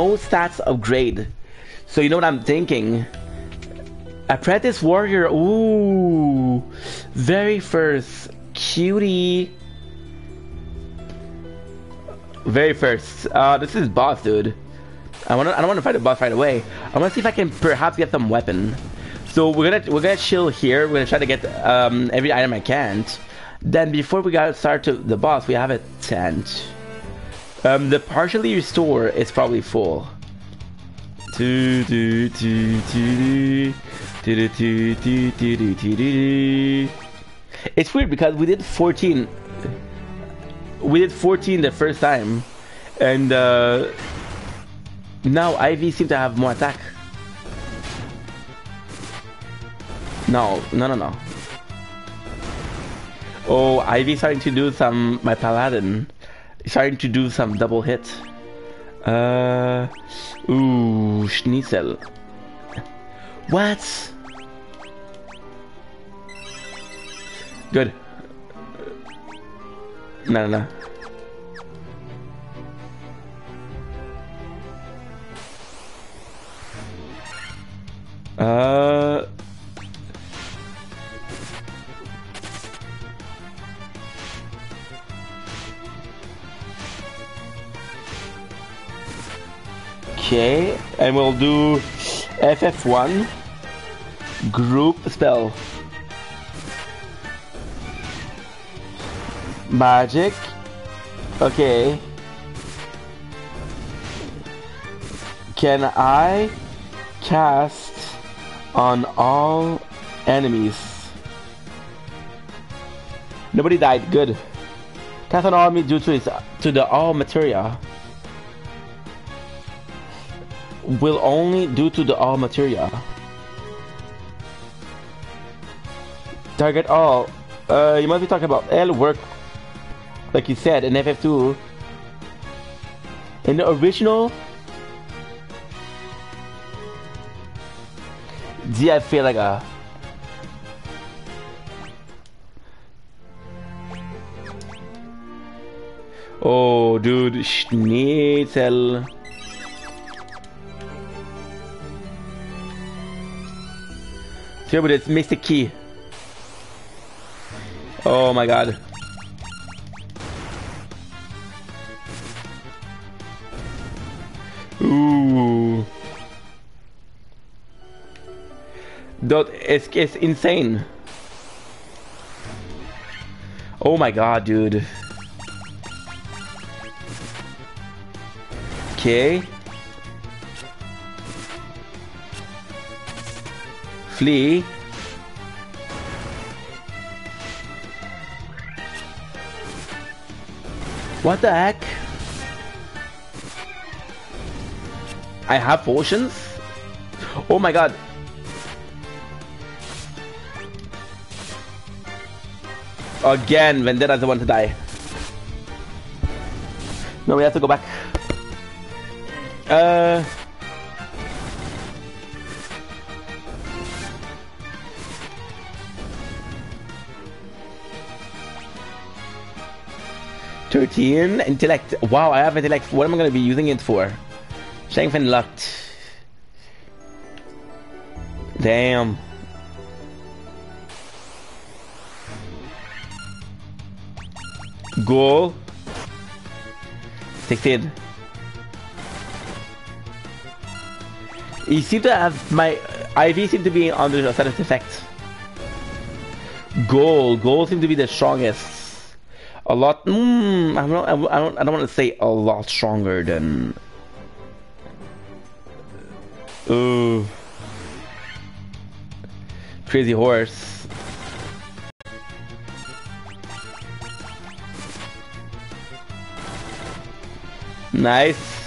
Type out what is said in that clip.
no stats upgrade. So you know what I'm thinking? Apprentice Warrior, ooh, very first, cutie. Very first, uh, this is boss, dude. I want I don't want to fight the boss right away. I want to see if I can perhaps get some weapon. So we're gonna we're gonna chill here. We're gonna try to get um, every item I can. Then before we gotta start to the boss, we have a tent. Um, the partially restore is probably full. Do, do, do, do, do, do, do, do, do, do, do. It's weird because we did 14. We did 14 the first time, and uh, now Ivy seems to have more attack. No, no, no, no. Oh, Ivy starting to do some. My paladin starting to do some double hits. Uh, ooh, Schnitzel. What? Good. No, no, no. Uh. Okay, and we'll do FF1 group spell. Magic. Okay. Can I cast on all enemies? Nobody died. Good. Cast on all enemies due to its to the all materia. Will only due to the all materia. Target all. Uh, you must be talking about L work like you said in FF2 in the original D I feel like a Oh dude Schnitzel But it's Mystic Key Oh my god Ooh. That is it's insane. Oh my god, dude. Okay. Flee. What the heck? I have potions? Oh my god. Again, Vendetta the one to die. No, we have to go back. Uh... Thirteen intellect. Wow, I have intellect. What am I gonna be using it for? Shangfen luck Damn. Goal. Succeed. You seem to have my IV seem to be under a certain effect. Goal. Goal seem to be the strongest. A lot. Mm, I don't. I don't. I don't want to say a lot stronger than Ooh. Crazy horse. Nice.